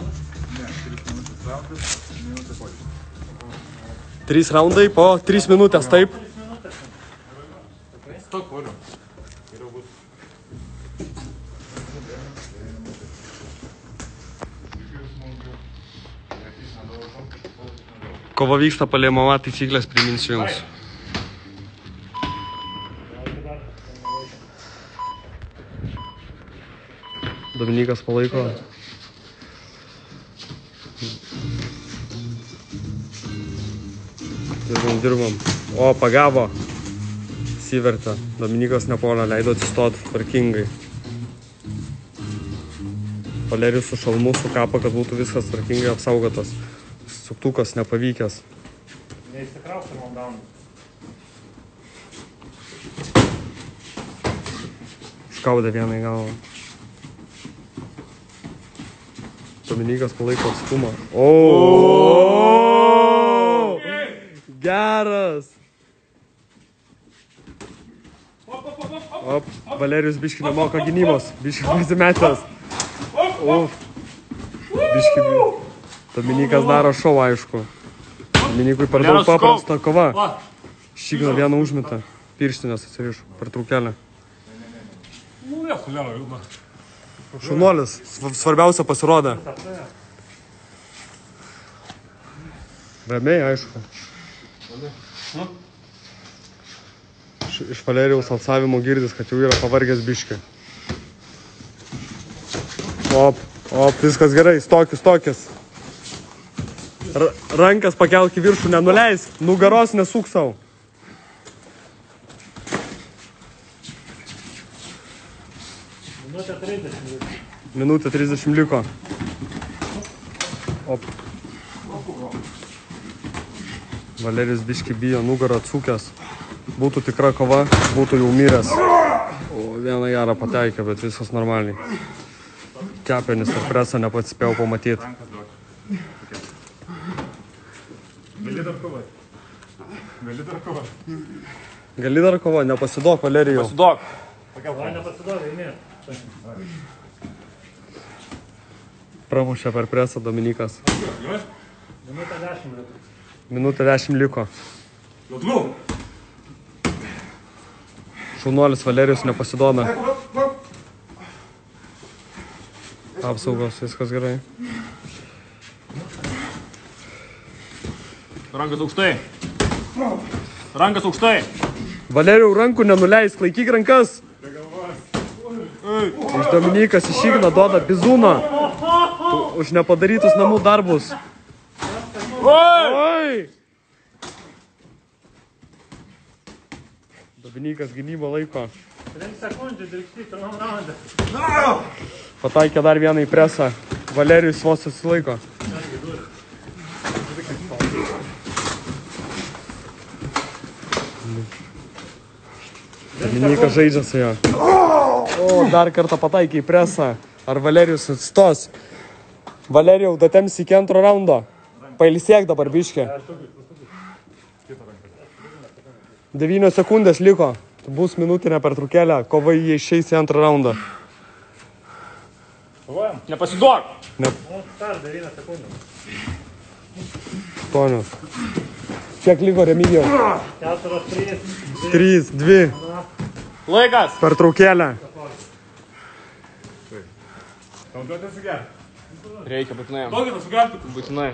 raundus. Ne, 3 minutės raundus, minutė poilsis. 3 raundai po 3 minutės, taip? Stok, valiu. Geriau bus. Kova vyksta palei mama taisyklės, priminsiu jums. Dominikas palaiko. Dirbam, dirbam. O, pagavo. Sivertą. Dominikas Nepolą leido atsistoti tvarkingai. Valerijus su šalmu, su kapa, kad būtų viskas tvarkingai apsaugotas. Suktukas nepavykęs. Neįsikrauk pirmam raundui. Škaudė vieną į galvą. Dominikas palaiko atstumą. O! Geras! Op, Valerijus biški nemoka gynybos. Biški pasimetęs. Uf. Biški. Dominikas daro šou, aišku. Dominikui per daug paprasta kova. Va. Šygną vieną užmetą. Pirštinės atsirišo per liūdna. Šunuolis, sv- svarbiausia pasirodė. Ramiai, aišku. Iš, iš Valerijaus alsavimo girdis, kad jau yra pavargęs biški. Op, op, viskas gerai, stokis, stokis. R rankas pakelk į viršų, nenuleis, nugaros nesuk savo. Minutė 30. Minutė 30 liko. Op. Valerijus biški bijo, nugarą atsukęs. Būtų tikra kova, būtų jau miręs. O vieną jarą pateikė, bet viskas normaliai. Kepenis ir presą nepaspėjau pamatyti. Gali dar kovoti. Gali dar kovoti. Gali dar kova, nepasiduok Valerijau. Pasidok. Vai nepasiduoda, eini. Pramušė per presą Dominikas. Minutė 10 litų. Minutė 10 liko. Liūdnu. Šaunuolis Valerijus nepasiduoda. Apsaugos, viskas gerai. Rankas aukštai. Rankas aukštai. Valerijau, rankų nenuleisk, laikyk rankas. Iš Dominikas išygna duoda bizūną už nepadarytus namų darbus. Oi! Dominikas gynybą laiko. 3 sekundžių dilgsti pirmam raundui. Pataikė dar vieną į presą. Valerijus vos atsilaiko. Dominikas žaidžia su juo. O, dar kartą pataikė į presą. Ar Valerijus atstos? Valerijau, datems iki antro raundo. Pailsėk dabar biškė. 9 sekundės liko. Bus minutinė pertraukėlė, kovai jie išeis į antrą raundą. Kovojam. Nepasiduok. Ne, Nu, dar 9 sekundžių. 8. Kiek liko remigijos? 4, 3, 3, 2. Laikas. Pertraukėlė. Reikia būtinai. Duokit atsigerti. Būtinai.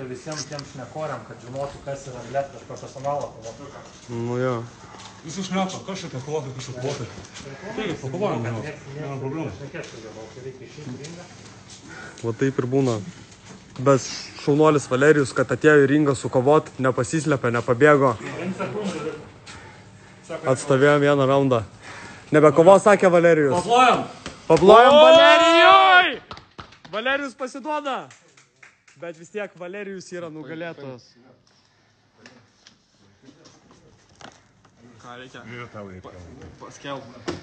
Čia visiems tiems šnekoriam, kad žinotų, kas yra atletas profesionalo kovotojas. Nu jo. Visi šneka, kas šitai kovotai, kas šitai kovotai. Taigi, pakovojam, ne. Nėra problemų. Va taip ir būna. Bet šaunuolis Valerijus, kad atėjo į ringą sukovot, nepasislėpė, nepabėgo. 5 sekundžių liko. Atstovėjo vieną raundą. Nebekovo, sakė Valerijus. Paplojam. Paplojam Valerijui! Valerijus pasiduoda. Bet vis tiek Valerijus yra nugalėtas. Ką reikia? Vietą Paskelbti.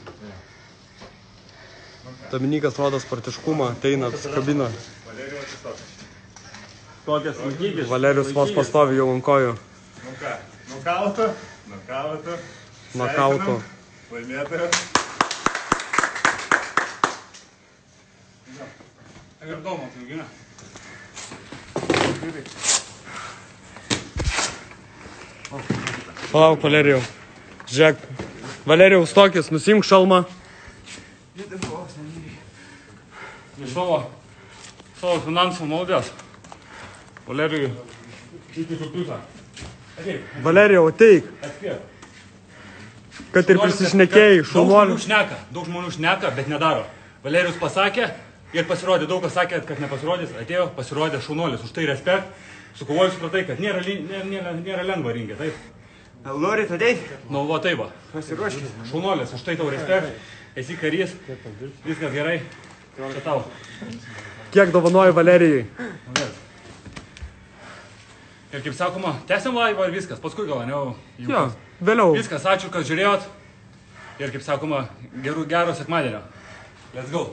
Dominikas rodo spartiškumą, ateina, apsikabina. Tokias laikykis. Valerijus vos pastovi jau ant kojų. Nu ką, nokautų, nokautų, Nokautų. laimėtojas. Ir domo, tai gina. Palauk, Valerijau. Žiūrėk. Valerijau, stokis, nusimk šalmą. Iš savo, savo finansų naudės. Valerijui, iki. Ateik, Valerijau, ateik. atspėk. Kad ir prisišnekėjai, Daug šaunuoliu. žmonių šneka, daug žmonių šneka, bet nedaro. Valerijus pasakė ir pasirodė, daug kas sakė, kad nepasirodys, atėjo, pasirodė šaunuolis, už tai respekt. Sukovojus supratai, kad nėra, nėra, nėra, nėra lengva ringė, taip? Norit ateiti? Nu, va taip va. Pasiruoškit. Šaunuolis, už tai tau respekt, esi karys, viskas gerai. Čia tau. Kiek dovanoji Valerijai? Ir kaip sakoma, tęsiam laivą ir viskas, paskui gal, ne? jau Jo, vėliau. Viskas, ačiū, kad žiūrėjot. Ir kaip sakoma, gerų, gero sekmadienio. Let's go.